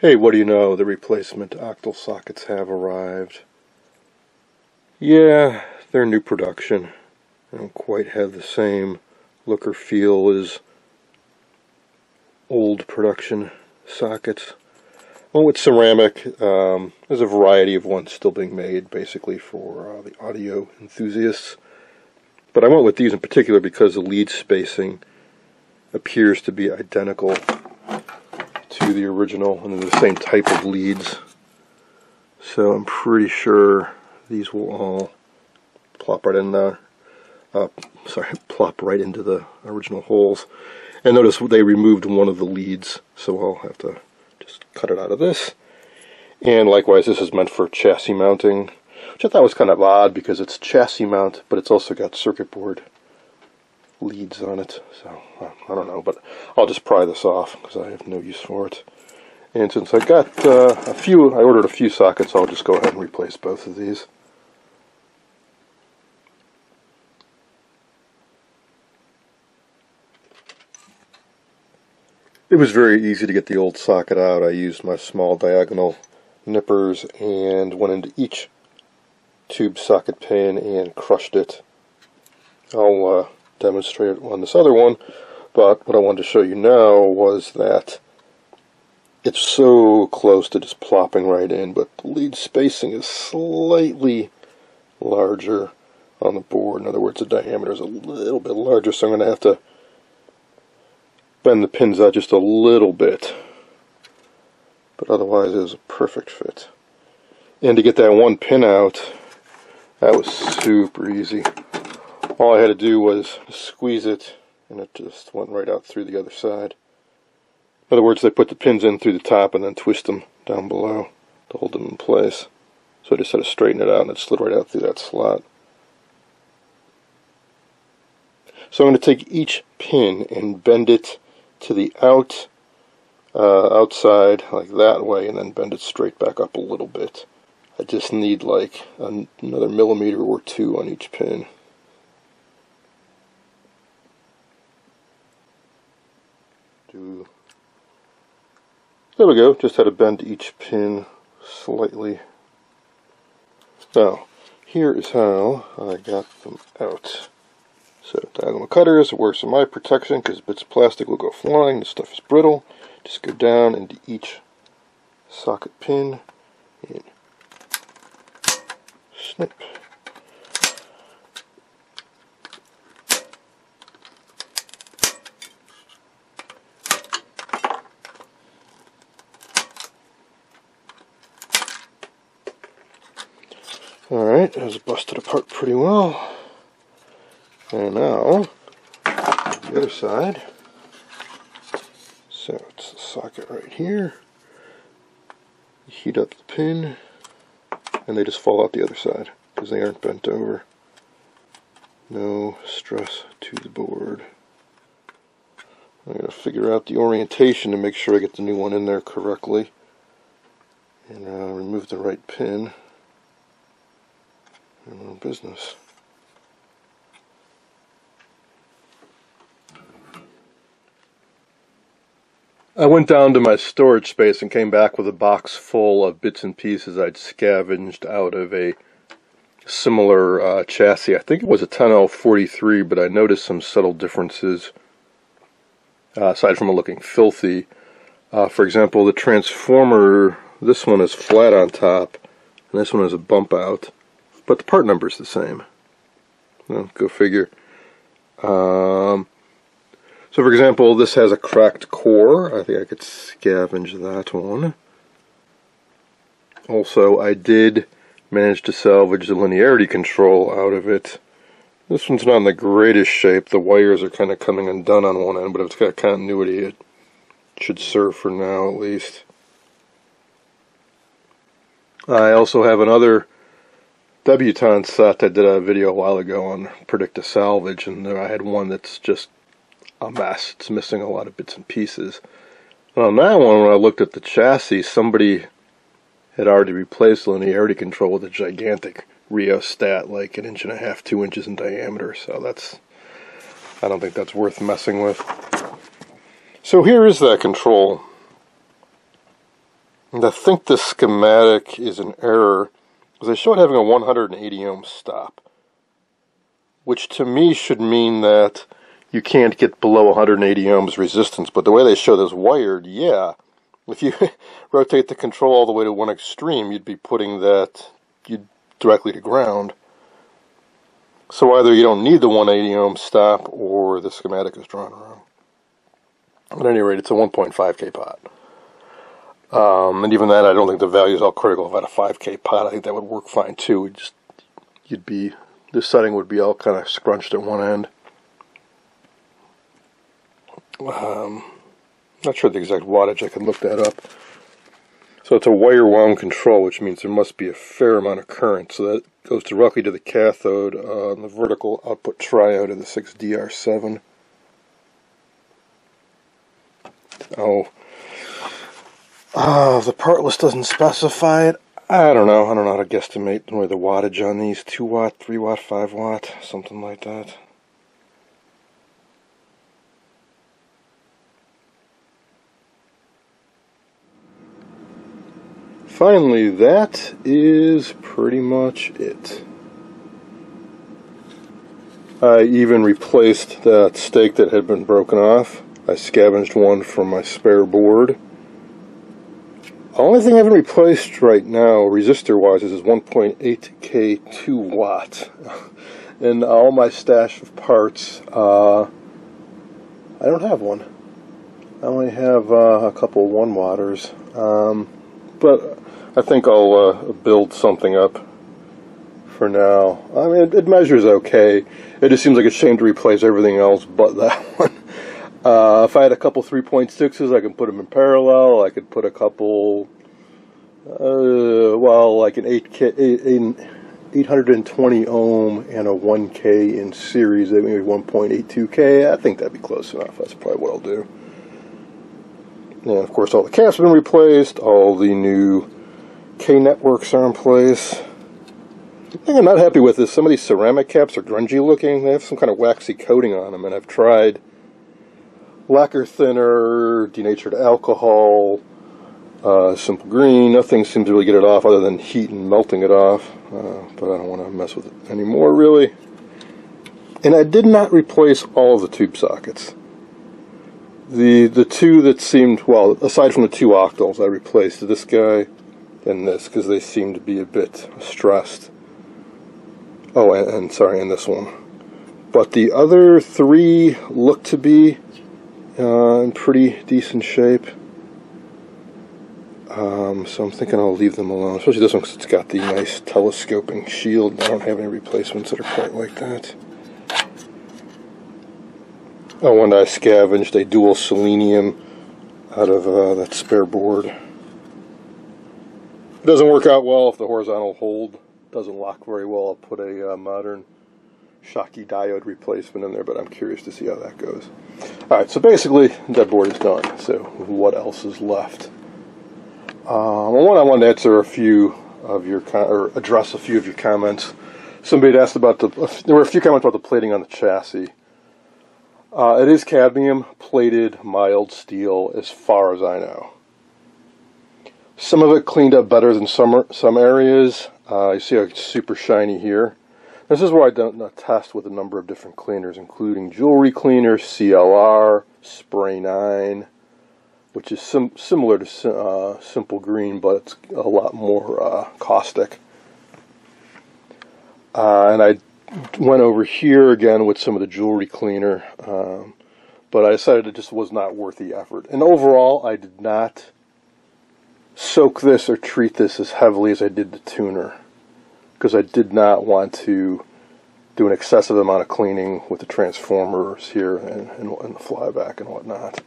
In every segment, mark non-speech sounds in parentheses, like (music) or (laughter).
Hey, what do you know? The replacement octal sockets have arrived. Yeah, they're new production. They don't quite have the same look or feel as old production sockets. Well, with ceramic, um, there's a variety of ones still being made, basically for uh, the audio enthusiasts. But I went with these in particular because the lead spacing appears to be identical to the original, and they're the same type of leads. So I'm pretty sure these will all plop right in there. Uh, sorry, (laughs) plop right into the original holes. And notice they removed one of the leads, so I'll have to just cut it out of this. And likewise, this is meant for chassis mounting, which I thought was kind of odd because it's chassis mount, but it's also got circuit board leads on it. So I don't know, but I'll just pry this off because I have no use for it. And since I got uh, a few, I ordered a few sockets, I'll just go ahead and replace both of these. It was very easy to get the old socket out. I used my small diagonal nippers and went into each tube socket pin and crushed it. I'll uh, demonstrate on this other one, but what I wanted to show you now was that it's so close to just plopping right in, but the lead spacing is slightly larger on the board. In other words, the diameter is a little bit larger, so I'm going to have to bend the pins out just a little bit. But otherwise, it was a perfect fit. And to get that one pin out, that was super easy. All I had to do was squeeze it, and it just went right out through the other side. In other words, they put the pins in through the top and then twist them down below to hold them in place. So I just had to straighten it out, and it slid right out through that slot. So I'm going to take each pin and bend it to the out uh, outside like that way and then bend it straight back up a little bit. I just need like another millimeter or two on each pin. Do there we go, just had to bend each pin slightly. Now, here is how I got them out. So diagonal cutters works for my protection because bits of plastic will go flying. This stuff is brittle. Just go down into each socket pin and snip. That was busted apart pretty well. And now, the other side. So it's the socket right here. heat up the pin, and they just fall out the other side because they aren't bent over. No stress to the board. I'm going to figure out the orientation to make sure I get the new one in there correctly. And uh, remove the right pin. Business. I went down to my storage space and came back with a box full of bits and pieces I'd scavenged out of a similar uh, chassis. I think it was a 10L43, but I noticed some subtle differences uh, aside from it looking filthy. Uh, for example, the transformer, this one is flat on top, and this one is a bump out, but the part number is the same. Well, go figure. Um, so for example, this has a cracked core. I think I could scavenge that one. Also, I did manage to salvage the linearity control out of it. This one's not in the greatest shape. The wires are kind of coming undone on one end, but if it's got continuity, it should serve for now at least. I also have another Debutante set I did a video a while ago on Predicta salvage, and I had one that's just a mess. It's missing a lot of bits and pieces. On that one, when I looked at the chassis, somebody had already replaced the linearity control with a gigantic rheostat, like an inch and a half, two inches in diameter. So that's, I don't think that's worth messing with. So here is that control. And I think the schematic is an error because they show it having a 180 ohm stop, which to me should mean that you can't get below 180 ohms resistance. But the way they show this wired, yeah, if you (laughs) rotate the control all the way to one extreme, you'd be putting that you directly to ground. So either you don't need the 180 ohm stop or the schematic is drawn wrong. At any rate, it's a 1.5k pot. Um, and even that, I don't think the value is all critical. If I had a 5k pot, I think that would work fine too. It just you'd be the setting would be all kind of scrunched at one end. Um, not sure the exact wattage. I can look that up. So it's a wire wound control, which means there must be a fair amount of current. So that goes directly to the cathode on the vertical output triode of the 6DR7. Oh, uh, the part list doesn't specify it. I don't know. I don't know how to guesstimate the wattage on these. 2 watt, 3 watt, 5 watt, something like that. Finally, that is pretty much it. I even replaced that stake that had been broken off. I scavenged one from my spare board only thing I haven't replaced right now, resistor-wise, is 1.8K 2 watt. (laughs) and all my stash of parts, uh, I don't have one. I only have uh, a couple one watters. Um, but I think I'll uh, build something up for now. I mean, it, it, measures okay. It just seems like a shame to replace everything else but (laughs) that one. Uh, if I had a couple 3.6s, I can put them in parallel. I could put a couple, uh, well, like an 8K, 820 ohm and a 1K in series, maybe 1.82K. I think that'd be close enough. That's probably what I'll do. And of course, all the caps have been replaced. All the new K networks are in place. I'm not happy with this. some of these ceramic caps are grungy looking. They have some kind of waxy coating on them, and I've tried lacquer thinner, denatured alcohol, uh, simple green. Nothing seems to really get it off other than heat and melting it off. Uh, but I don't want to mess with it anymore, really. And I did not replace all of the tube sockets. The the two that seemed well, aside from the two octals, I replaced this guy and this because they seemed to be a bit stressed. Oh, and, and sorry, and this one. But the other three look to be uh, in pretty decent shape. Um, so I'm thinking I'll leave them alone, especially this one because it's got the nice telescoping shield. I don't have any replacements that are quite like that. Oh, one I scavenged a dual selenium out of uh, that spare board. It doesn't work out well if the horizontal hold doesn't lock very well. I'll put a uh, modern Schottky diode replacement in there, but I'm curious to see how that goes. Alright, so basically that board is done. So what else is left? Um, one, I wanted to answer a few of your, or address a few of your comments. Somebody had asked about the, there were a few comments about the plating on the chassis. Uh, it is cadmium plated mild steel as far as I know. Some of it cleaned up better than some, some areas. Uh, you see how it's super shiny here. This is where I done a test with a number of different cleaners, including jewelry cleaner, CLR, Spray 9, which is sim similar to uh, Simple Green, but it's a lot more uh, caustic. Uh, and I went over here again with some of the jewelry cleaner, um, but I decided it just was not worth the effort. And overall, I did not soak this or treat this as heavily as I did the tuner because I did not want to do an excessive amount of cleaning with the transformers here and, and, and the flyback and whatnot.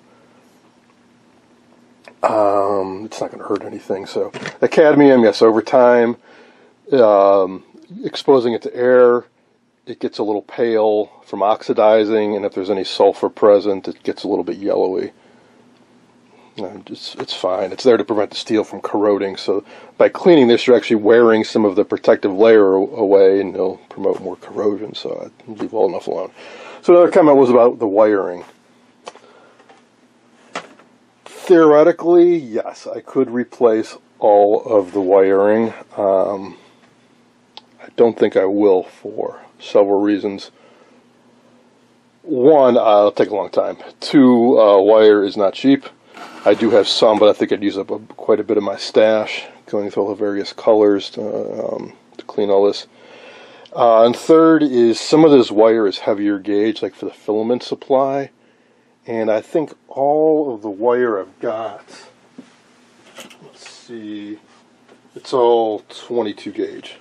Um, it's not going to hurt anything. So the cadmium, yes, over time, um, exposing it to air, it gets a little pale from oxidizing, and if there's any sulfur present, it gets a little bit yellowy. It's, it's fine. It's there to prevent the steel from corroding. So by cleaning this, you're actually wearing some of the protective layer away, and it'll promote more corrosion. So I leave well enough alone. So another comment was about the wiring theoretically, yes, I could replace all of the wiring. Um, I don't think I will for several reasons. One, uh, it'll take a long time. Two, uh, wire is not cheap. I do have some, but I think I'd use up a, quite a bit of my stash going through all the various colors to, um, to clean all this. Uh, and third is some of this wire is heavier gauge, like for the filament supply. And I think all of the wire I've got, let's see, it's all 22 gauge.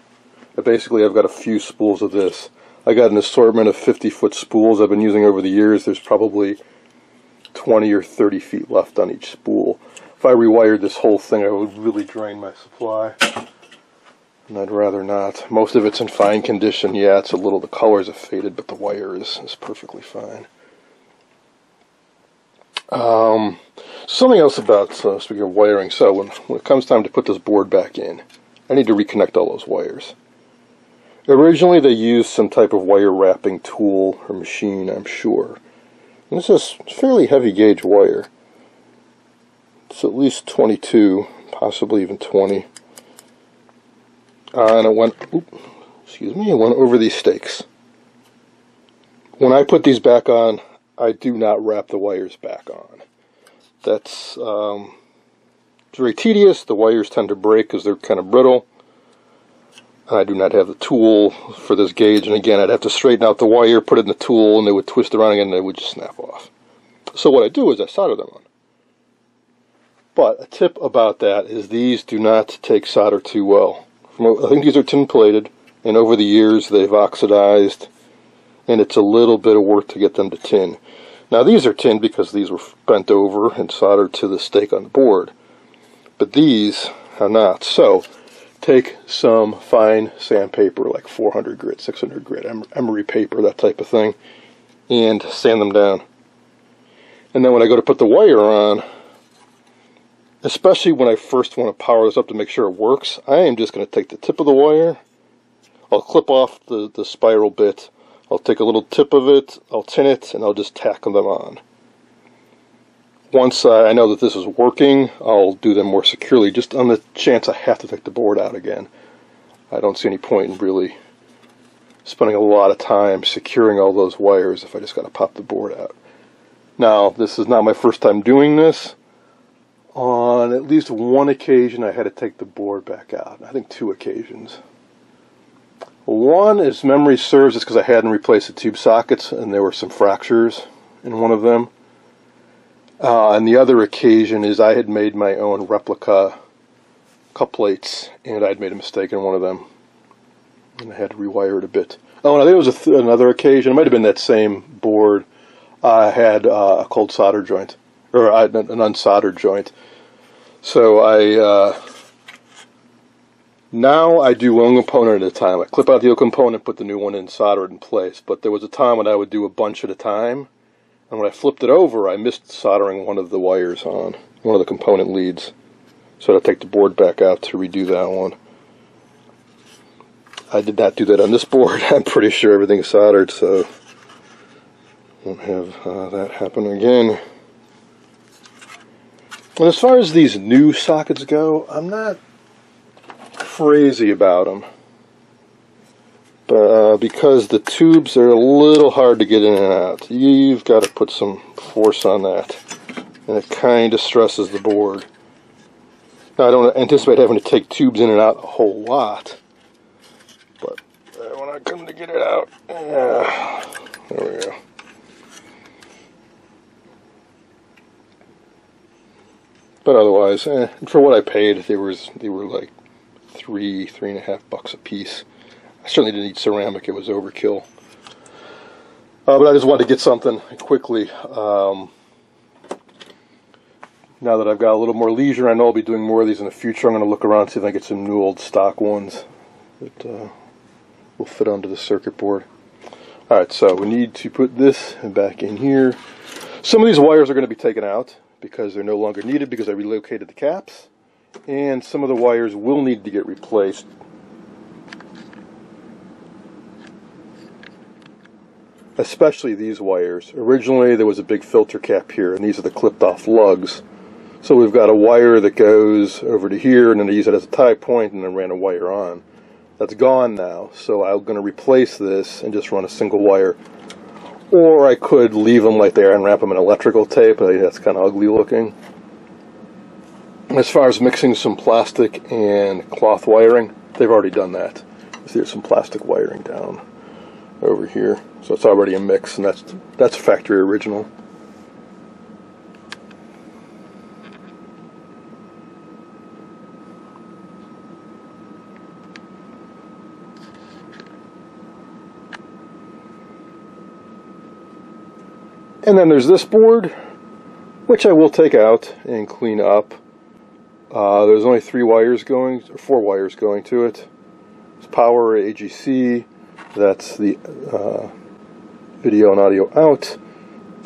Basically, I've got a few spools of this. I got an assortment of 50 foot spools I've been using over the years. There's probably 20 or 30 feet left on each spool. If I rewired this whole thing, I would really drain my supply. And I'd rather not. Most of it's in fine condition. Yeah, it's a little, the colors have faded, but the wire is, is perfectly fine. Um, something else about, uh, speaking of wiring, so when, when it comes time to put this board back in, I need to reconnect all those wires. Originally they used some type of wire wrapping tool or machine, I'm sure. This is fairly heavy gauge wire. It's at least 22, possibly even 20. Uh, and it went, excuse me, it went over these stakes. When I put these back on, I do not wrap the wires back on. That's um, very tedious. The wires tend to break because they're kind of brittle. I do not have the tool for this gauge, and again, I'd have to straighten out the wire, put it in the tool, and they would twist around again, and they would just snap off. So what I do is I solder them on. But a tip about that is these do not take solder too well. I think these are tin plated, and over the years they've oxidized, and it's a little bit of work to get them to tin. Now these are tin because these were bent over and soldered to the stake on the board. But these are not. So take some fine sandpaper like 400 grit, 600 grit, emery paper, that type of thing, and sand them down. And then when I go to put the wire on, especially when I first want to power this up to make sure it works, I am just going to take the tip of the wire, I'll clip off the, the spiral bit, I'll take a little tip of it, I'll tin it, and I'll just tack them on. Once uh, I know that this is working, I'll do them more securely, just on the chance I have to take the board out again. I don't see any point in really spending a lot of time securing all those wires if I just got to pop the board out. Now, this is not my first time doing this. On at least one occasion, I had to take the board back out. I think two occasions. One, as memory serves, is because I hadn't replaced the tube sockets and there were some fractures in one of them. Uh, and the other occasion is I had made my own replica couplates and I'd made a mistake in one of them. And I had to rewire it a bit. Oh, and I think it was th another occasion. It might have been that same board. I had uh, a cold solder joint, or uh, an unsoldered joint. So I uh, now I do one component at a time. I clip out the old component, put the new one in, solder it in place. But there was a time when I would do a bunch at a time, and when I flipped it over, I missed soldering one of the wires on, one of the component leads. So I take the board back out to redo that one. I did not do that on this (laughs) board. I'm pretty sure everything's soldered, so won't have uh, that happen again. And as far as these new sockets go, I'm not crazy about them. Uh, because the tubes are a little hard to get in and out, you've got to put some force on that. And it kind of stresses the board. Now I don't anticipate having to take tubes in and out a whole lot. But uh, when I come to get it out, yeah, there we go. But otherwise, eh, for what I paid, they were they were like three, three and a half bucks a piece. I certainly didn't need ceramic, it was overkill. Uh, but I just wanted to get something quickly. Um, now that I've got a little more leisure, I know I'll be doing more of these in the future. I'm going to look around see if I can get some new old stock ones that uh, will fit onto the circuit board. Alright, so we need to put this back in here. Some of these wires are going to be taken out because they're no longer needed because I relocated the caps and some of the wires will need to get replaced. Especially these wires. Originally there was a big filter cap here and these are the clipped off lugs. So we've got a wire that goes over to here, and then I use it as a tie point, and then ran a wire on. That's gone now, so I'm going to replace this and just run a single wire. Or I could leave them like they are and wrap them in electrical tape. That's kind of ugly looking. As far as mixing some plastic and cloth wiring, they've already done that. There's some plastic wiring down over here, so it's already a mix, and that's that's factory original. And then there's this board, which I will take out and clean up. Uh, there's only three wires going, or four wires going to it. It's power, AGC, that's the uh, video and audio out,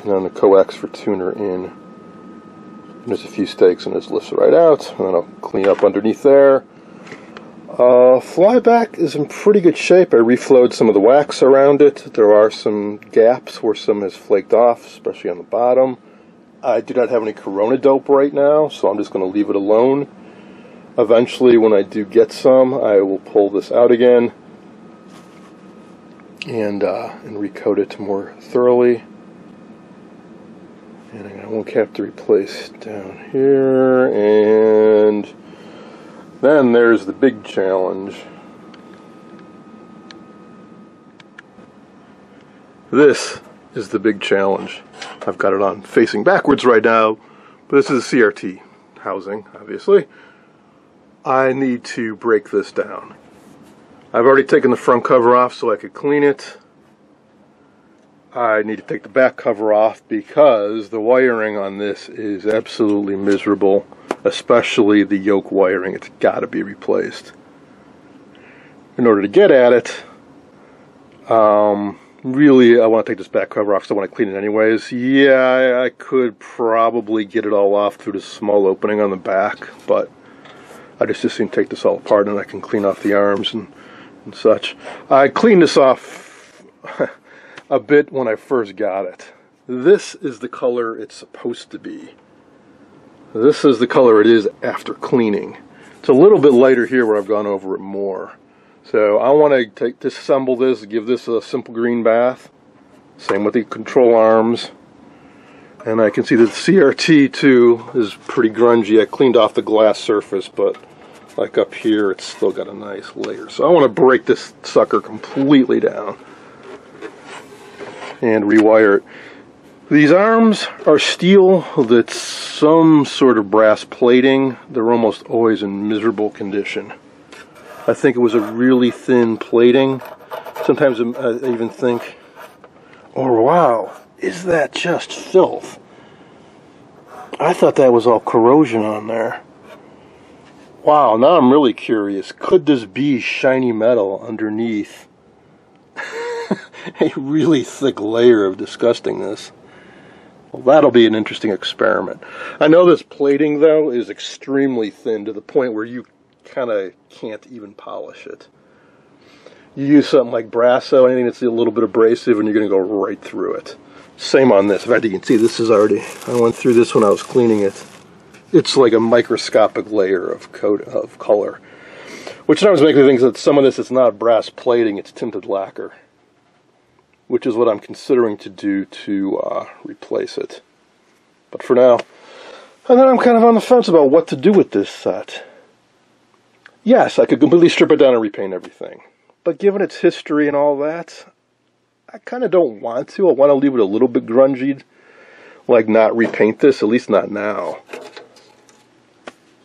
and then the coax for tuner in. And there's a few stakes and this lifts right out, and then I'll clean up underneath there. Uh, flyback is in pretty good shape. I reflowed some of the wax around it. There are some gaps where some has flaked off, especially on the bottom. I do not have any Corona dope right now, so I'm just going to leave it alone. Eventually, when I do get some, I will pull this out again and uh, and recoat it more thoroughly. And I won't have to replace down here and then there's the big challenge. This is the big challenge. I've got it on facing backwards right now, but this is a CRT housing, obviously. I need to break this down. I've already taken the front cover off so I could clean it. I need to take the back cover off because the wiring on this is absolutely miserable especially the yoke wiring. It's got to be replaced. In order to get at it, um, really, I want to take this back cover off because I want to clean it anyways. Yeah, I, I could probably get it all off through the small opening on the back, but I just assume take this all apart and I can clean off the arms and, and such. I cleaned this off (laughs) a bit when I first got it. This is the color it's supposed to be. This is the color it is after cleaning. It's a little bit lighter here where I've gone over it more. So I want to take disassemble this, give this a simple green bath. Same with the control arms. And I can see that the CRT too is pretty grungy. I cleaned off the glass surface, but like up here, it's still got a nice layer. So I want to break this sucker completely down and rewire it. These arms are steel that's some sort of brass plating. They're almost always in miserable condition. I think it was a really thin plating. Sometimes I even think, oh wow, is that just filth? I thought that was all corrosion on there. Wow, now I'm really curious. Could this be shiny metal underneath (laughs) a really thick layer of disgustingness? Well, that'll be an interesting experiment. I know this plating, though, is extremely thin to the point where you kind of can't even polish it. You use something like Brasso, anything that's a little bit abrasive, and you're going to go right through it. Same on this. In fact, you can see this is already, I went through this when I was cleaning it. It's like a microscopic layer of coat of color. Which sometimes makes me think that some of this is not brass plating, it's tinted lacquer which is what I'm considering to do to uh, replace it. But for now, and then I'm kind of on the fence about what to do with this set. Yes, I could completely strip it down and repaint everything. But given its history and all that, I kind of don't want to. I want to leave it a little bit grungy, like not repaint this, at least not now.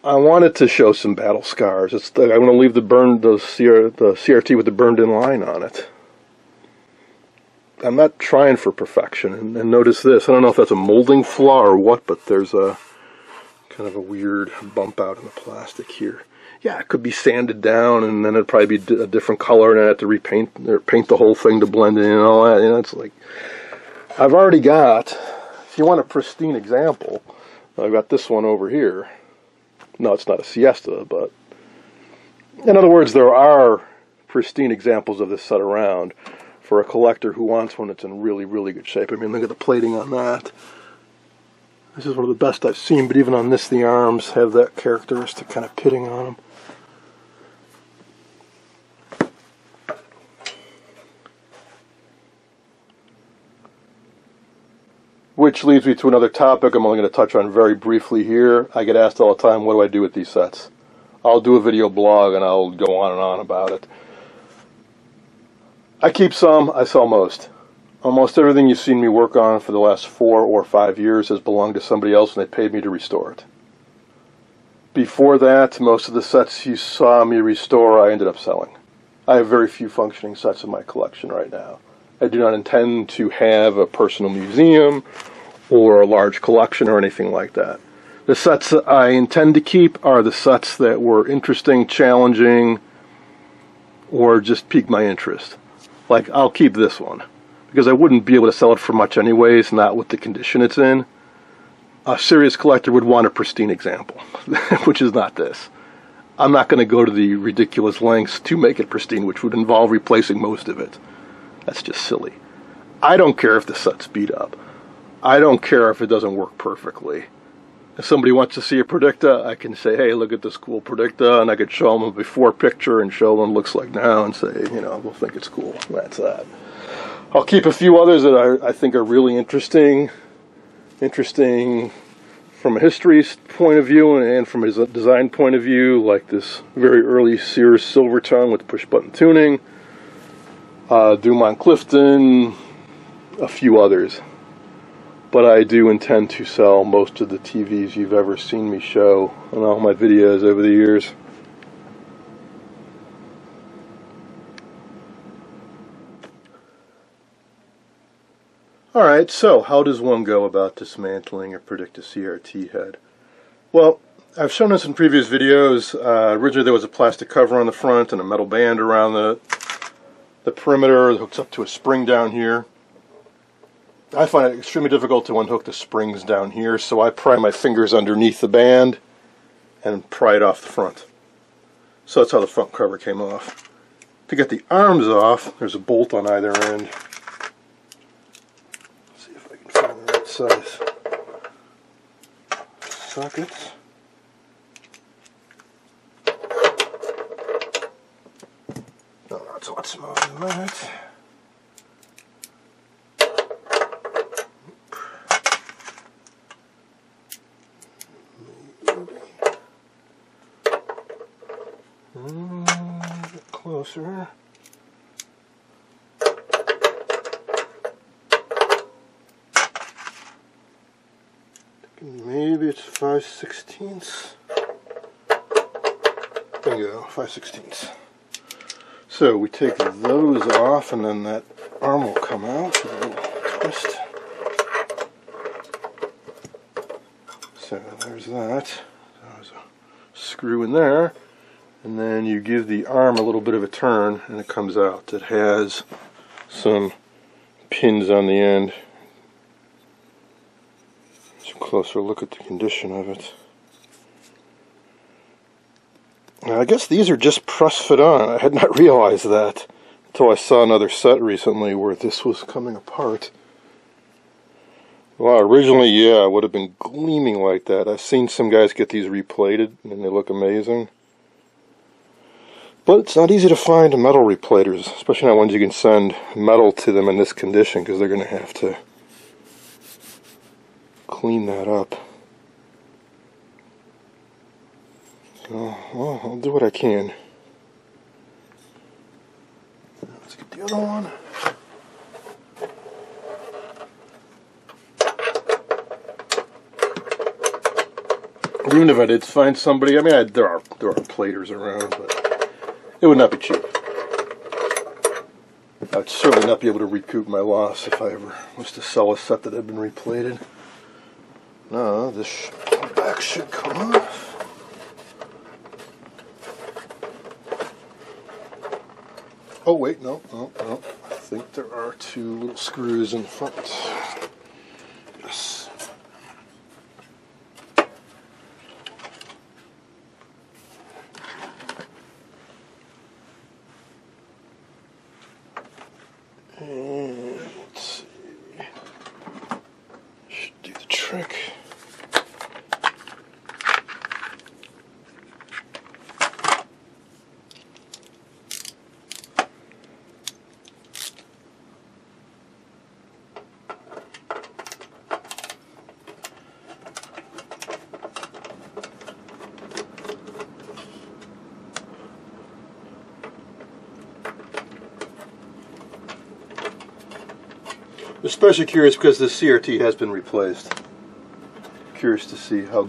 I wanted to show some battle scars. It's the, I'm going to leave the burned the, CR, the CRT with the burned in line on it. I'm not trying for perfection. And, and, notice this. I don't know if that's a molding flaw or what, but there's a kind of a weird bump out in the plastic here. Yeah, it could be sanded down, and then it'd probably be a different color, and I'd have to repaint or paint the whole thing to blend in and all that. You know, it's like I've already got. If you want a pristine example, I've got this one over here. No, it's not a Siesta, but in other words, there are pristine examples of this set around for a collector who wants one that's in really, really good shape. I mean, look at the plating on that. This is one of the best I've seen, but even on this, the arms have that characteristic kind of pitting on them. Which leads me to another topic I'm only going to touch on very briefly here. I get asked all the time, what do I do with these sets? I'll do a video blog and I'll go on and on about it. I keep some, I sell most. Almost everything you've seen me work on for the last four or five years has belonged to somebody else and they paid me to restore it. Before that, most of the sets you saw me restore, I ended up selling. I have very few functioning sets in my collection right now. I do not intend to have a personal museum or a large collection or anything like that. The sets that I intend to keep are the sets that were interesting, challenging, or just piqued my interest. Like, I'll keep this one because I wouldn't be able to sell it for much anyways, not with the condition it's in. A serious collector would want a pristine example, (laughs) which is not this. I'm not going to go to the ridiculous lengths to make it pristine, which would involve replacing most of it. That's just silly. I don't care if the set's beat up. I don't care if it doesn't work perfectly. If somebody wants to see a Predicta, I can say, hey, look at this cool Predicta, and I could show them a before picture and show them looks like now and say, you know, we'll think it's cool. That's that. I'll keep a few others that I, I think are really interesting, interesting from a history point of view and from a design point of view, like this very early Sears Silvertone with push button tuning uh, DuMont Clifton, a few others. But I do intend to sell most of the TVs you've ever seen me show on all my videos over the years. Alright, so how does one go about dismantling a Predicta CRT head? Well, I've shown this in previous videos. Uh, originally there was a plastic cover on the front and a metal band around the the perimeter hooks up to a spring down here. I find it extremely difficult to unhook the springs down here, so I pry my fingers underneath the band and pry it off the front. So that's how the front cover came off. To get the arms off, there's a bolt on either end. Let's see if I can find the right size sockets. More than that? Closer. Maybe it's 5 sixteenths. There you go, 5 sixteenths. So we take those off and then that arm will come out with a little twist. So there's that. There's a screw in there. And then you give the arm a little bit of a turn and it comes out. It has some pins on the end. Just a closer look at the condition of it. I guess these are just press fit on. I had not (laughs) realized that until I saw another set recently where this was coming apart. Well, originally, yeah, it would have been gleaming like that. I've seen some guys get these replated, and they look amazing. But it's not easy to find metal replaters, especially not ones you can send metal to them in this condition, because they're going to have to clean that up. So, well, I'll do what I can. Let's get the other one. Even if I did find somebody, I mean, I, there are there are platers around, but it would not be cheap. I'd certainly not be able to recoup my loss if I ever was to sell a set that had been replated. No, this back should come off. Oh wait, no, no, no. I think there are two little screws in front. Yes. And let's see. Should do the trick. Especially curious because the CRT has been replaced. Curious to see how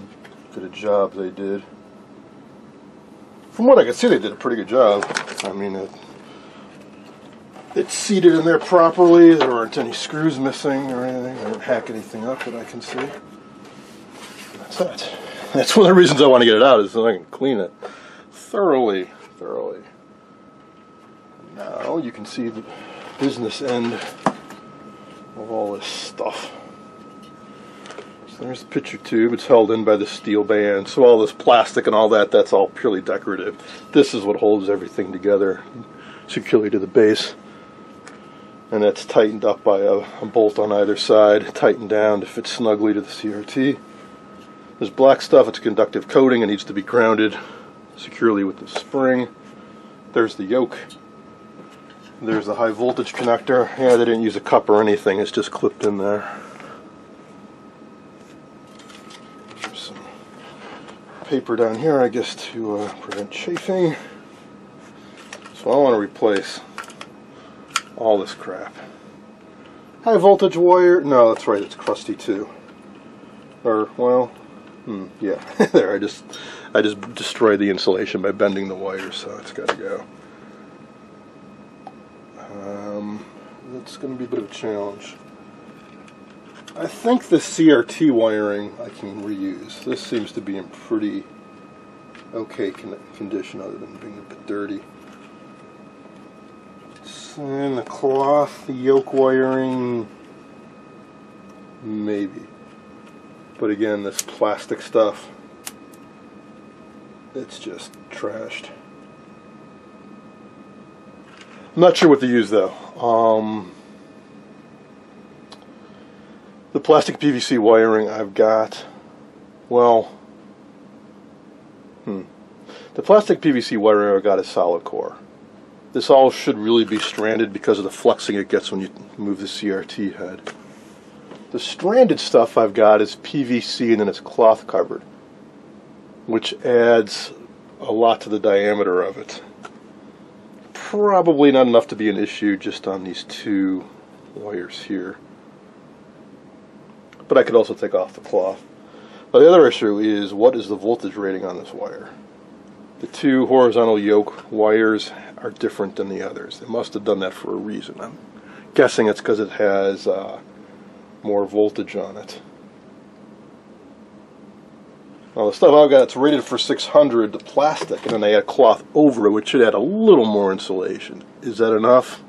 good a job they did. From what I can see, they did a pretty good job. I mean, it, it's seated in there properly. There aren't any screws missing or anything. I didn't hack anything up that I can see. That's it. That's one of the reasons I want to get it out is so I can clean it thoroughly, thoroughly. Now you can see the business end of all this stuff. So there's the picture tube. It's held in by the steel band. So all this plastic and all that, that's all purely decorative. This is what holds everything together securely to the base. And that's tightened up by a, a bolt on either side, tightened down to fit snugly to the CRT. This black stuff, it's conductive coating. It needs to be grounded securely with the spring. There's the yoke. There's the high voltage connector. Yeah, they didn't use a cup or anything. It's just clipped in there. There's some paper down here, I guess, to uh, prevent chafing. So I want to replace all this crap. High voltage wire. No, that's right. It's crusty too. Or well, hmm, yeah. (laughs) there, I just I just destroyed the insulation by bending the wire, so it's got to go. That's going to be a bit of a challenge. I think the CRT wiring I can reuse. This seems to be in pretty okay con condition other than being a bit dirty. And the cloth, the yoke wiring, maybe. But again, this plastic stuff, it's just trashed. I'm not sure what to use though. Um, the plastic PVC wiring I've got, well, hmm. The plastic PVC wiring I've got is solid core. This all should really be stranded because of the flexing it gets when you move the CRT head. The stranded stuff I've got is PVC and then it's cloth covered, which adds a lot to the diameter of it. Probably not enough to be an issue just on these two wires here. But I could also take off the cloth. But the other issue is what is the voltage rating on this wire? The two horizontal yoke wires are different than the others. They must have done that for a reason. I'm guessing it's because it has uh, more voltage on it. Well, the stuff I've got, it's rated for 600, the plastic, and then they add cloth over it, which should add a little more insulation. Is that enough?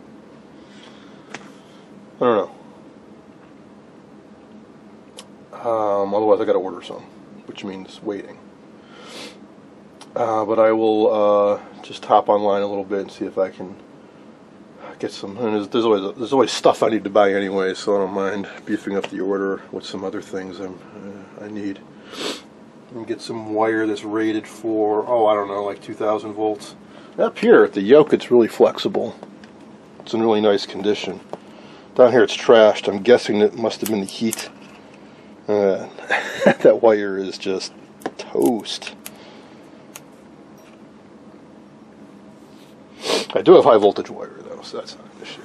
I don't know. Um, otherwise, I got to order some, which means waiting. Uh, but I will uh, just hop online a little bit and see if I can get some. There's, there's always there's always stuff I need to buy anyway, so I don't mind beefing up the order with some other things I'm, uh, I need. And get some wire that's rated for oh I don't know like 2,000 volts. Up here at the yoke, it's really flexible. It's in really nice condition. Down here, it's trashed. I'm guessing it must have been the heat. Uh, (laughs) that wire is just toast. I do have high voltage wire though, so that's not an issue.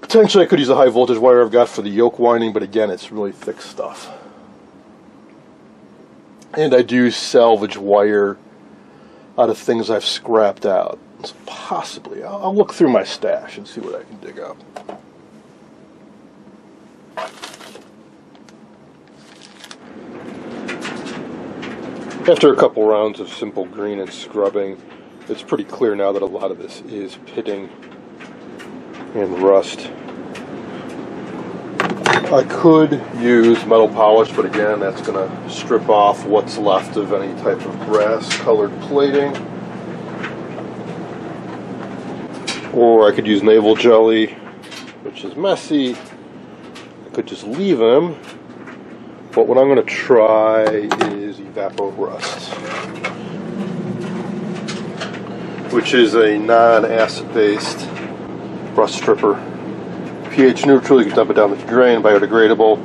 Potentially I could use a high voltage wire I've got for the yoke winding, but again, it's really thick stuff. And I do salvage wire out of things I've scrapped out. So possibly, I'll, I'll look through my stash and see what I can dig up. After a couple rounds of simple green and scrubbing, it's pretty clear now that a lot of this is pitting and rust. I could use metal polish, but again, that's going to strip off what's left of any type of brass colored plating. Or I could use naval jelly, which is messy. I could just leave them. But what I'm going to try is Evapo-Rust which is a non-acid based rust stripper. pH neutral, you can dump it down the drain, biodegradable.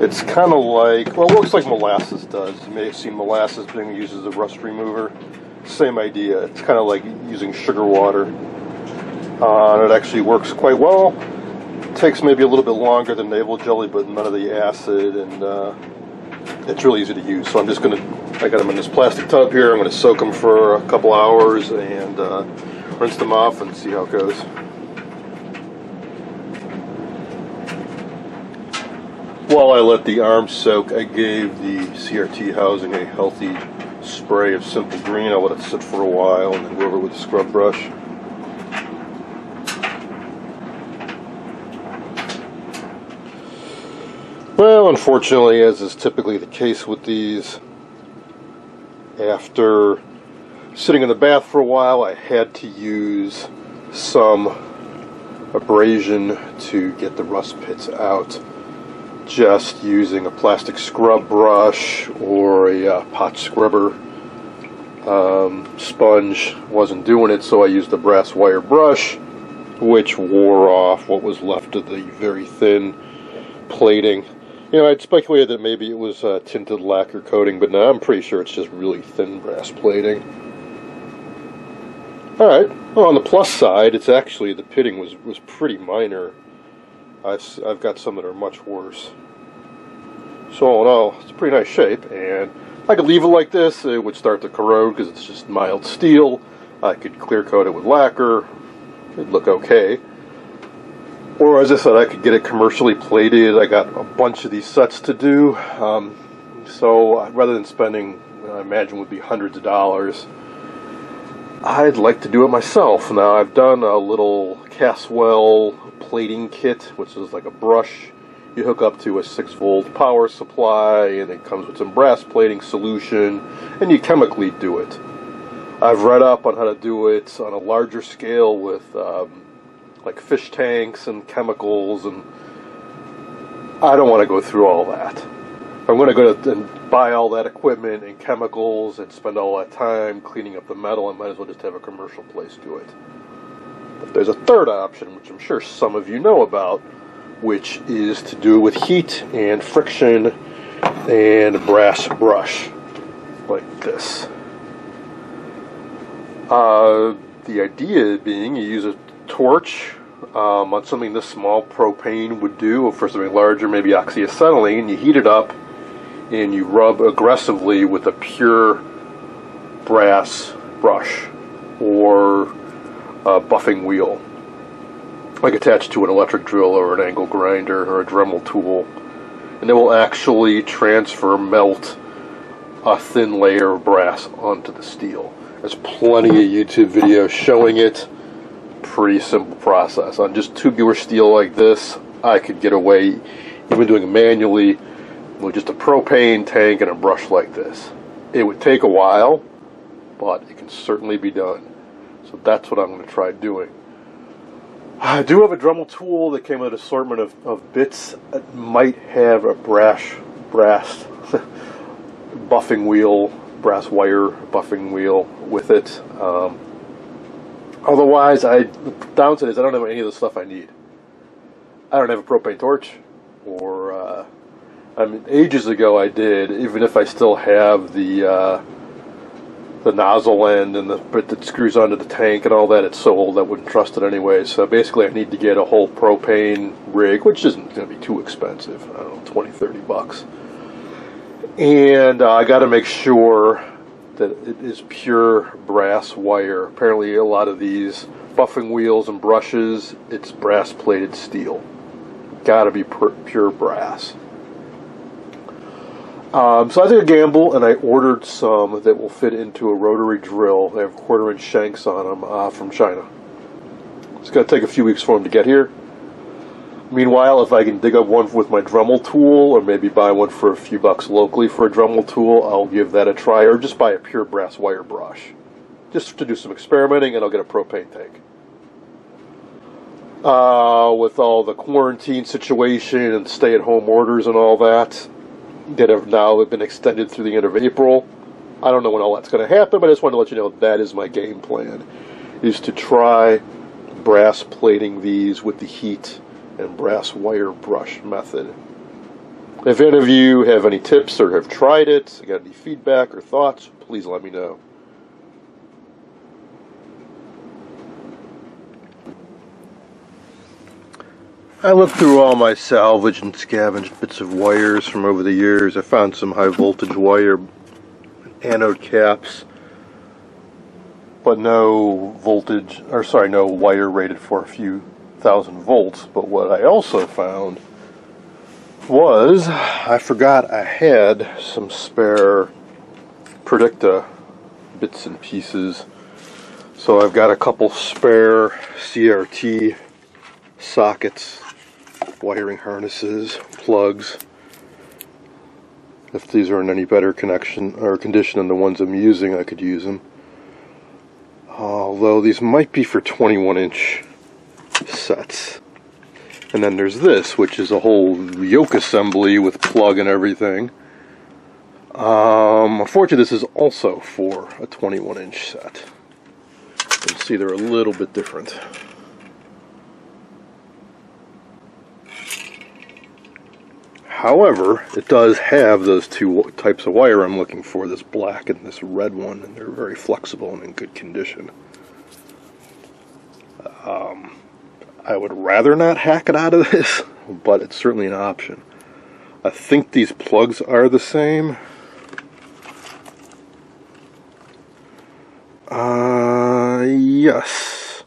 It's kind of like, well, it looks like molasses does. You may have seen molasses being used as a rust remover. Same idea. It's kind of like using sugar water. Uh, and it actually works quite well. takes maybe a little bit longer than naval jelly, but none of the acid, and uh, it's really easy to use. So I'm just going to, I got them in this plastic tub here. I'm going to soak them for a couple hours and uh, rinse them off and see how it goes. While I let the arms soak, I gave the CRT housing a healthy spray of Simple Green. I'll let it sit for a while and then go over with a scrub brush. Well, unfortunately, as is typically the case with these, after sitting in the bath for a while, I had to use some abrasion to get the rust pits out just using a plastic scrub brush or a uh, pot scrubber um, sponge wasn't doing it, so I used a brass wire brush, which wore off what was left of the very thin plating. You know, I'd speculated that maybe it was uh, tinted lacquer coating, but now I'm pretty sure it's just really thin brass plating. Alright, well, on the plus side, it's actually, the pitting was, was pretty minor. I've, I've got some that are much worse. So all in all, it's a pretty nice shape, and I could leave it like this. It would start to corrode because it's just mild steel. I could clear coat it with lacquer. It'd look okay. Or as I said, I could get it commercially plated. I got a bunch of these sets to do. Um, so uh, rather than spending, I imagine would be hundreds of dollars, I'd like to do it myself. Now I've done a little Caswell plating kit, which is like a brush you hook up to a 6 volt power supply and it comes with some brass plating solution and you chemically do it. I've read up on how to do it on a larger scale with um, like fish tanks and chemicals and I don't want to go through all that. I'm going to go and buy all that equipment and chemicals and spend all that time cleaning up the metal. I might as well just have a commercial place do it. There's a third option, which I'm sure some of you know about, which is to do with heat and friction and brass brush, like this. Uh, the idea being you use a torch um, on something this small, propane would do, or for something larger, maybe oxyacetylene, you heat it up and you rub aggressively with a pure brass brush or a buffing wheel like attached to an electric drill or an angle grinder or a Dremel tool. And it will actually transfer, melt a thin layer of brass onto the steel. There's plenty of YouTube videos showing it. Pretty simple process. On just tubular steel like this, I could get away even doing it manually with just a propane tank and a brush like this. It would take a while, but it can certainly be done. So that's what I'm going to try doing. I do have a Dremel tool that came with an assortment of, of bits. It might have a brass, brass (laughs) buffing wheel, brass wire buffing wheel with it. Um, otherwise, I the downside is I don't have any of the stuff I need. I don't have a propane torch, or uh, I mean, ages ago I did. Even if I still have the uh, the nozzle end and the bit that screws onto the tank and all that, it's so old I wouldn't trust it anyway. So basically, I need to get a whole propane rig, which isn't going to be too expensive. I don't know, 20, 30 bucks. And uh, I got to make sure that it is pure brass wire. Apparently, a lot of these buffing wheels and brushes, it's brass plated steel. Got to be pure brass. Um, so I took a gamble and I ordered some that will fit into a rotary drill. They have quarter inch shanks on them uh, from China. It's going to take a few weeks for them to get here. Meanwhile, if I can dig up one with my Dremel tool, or maybe buy one for a few bucks locally for a Dremel tool, I'll give that a try, or just buy a pure brass wire brush. Just to do some experimenting, and I'll get a propane tank. Uh, with all the quarantine situation and stay at home orders and all that, that have now been extended through the end of April. I don't know when all that's going to happen, but I just wanted to let you know that is my game plan, is to try brass plating these with the heat and brass wire brush method. If any of you have any tips or have tried it, got any feedback or thoughts, please let me know. I looked through all my salvage and scavenged bits of wires from over the years. I found some high voltage wire anode caps, but no voltage, or sorry, no wire rated for a few thousand volts. But what I also found was I forgot I had some spare Predicta bits and pieces. So I've got a couple spare CRT sockets, wiring harnesses, plugs. If these are in any better connection or condition than the ones I'm using, I could use them. Although these might be for 21 inch sets. And then there's this, which is a whole yoke assembly with plug and everything. Um, unfortunately, this is also for a 21 inch set. You can see they're a little bit different. However, it does have those two types of wire I'm looking for, this black and this red one, and they're very flexible and in good condition. Um, I would rather not hack it out of (laughs) this, but it's certainly an option. I think these plugs are the same. Uh, yes.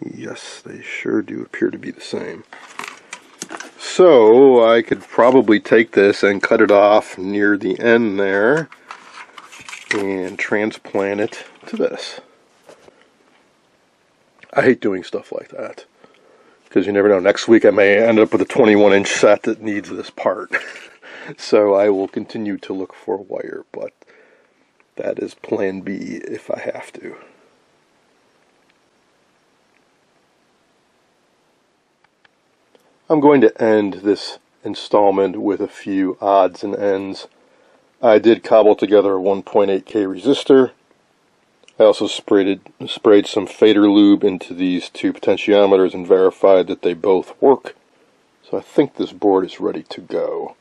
Yes, they sure do appear to be the same. So I could probably take this and cut it off near the end there and transplant it to this. I hate doing stuff like that because you never know. Next week I may end up with a 21 inch set that needs this part. (laughs) so I will continue to look for wire, but that is plan B if I have to. I'm going to end this installment with a few odds and ends. I did cobble together a 1.8k resistor. I also sprayed, sprayed some fader lube into these two potentiometers and verified that they both work. So I think this board is ready to go.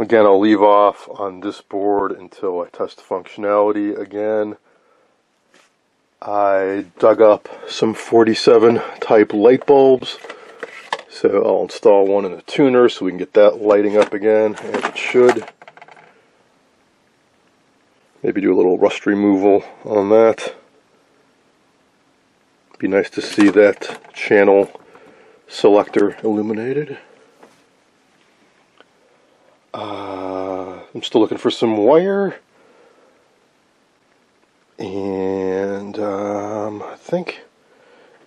Again, I'll leave off on this board until I test the functionality again. I dug up some 47 type light bulbs. So I'll install one in the tuner so we can get that lighting up again as it should. Maybe do a little rust removal on that. Be nice to see that channel selector illuminated. Uh, I'm still looking for some wire. And um, I think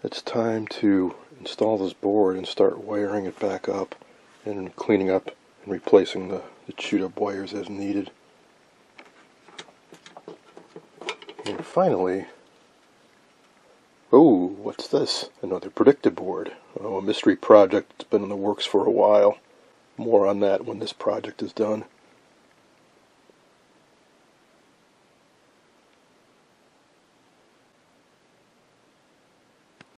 it's time to install this board and start wiring it back up and cleaning up and replacing the, the chewed up wires as needed. And finally, oh, what's this? Another Predicta board. Oh, a mystery project that's been in the works for a while. More on that when this project is done.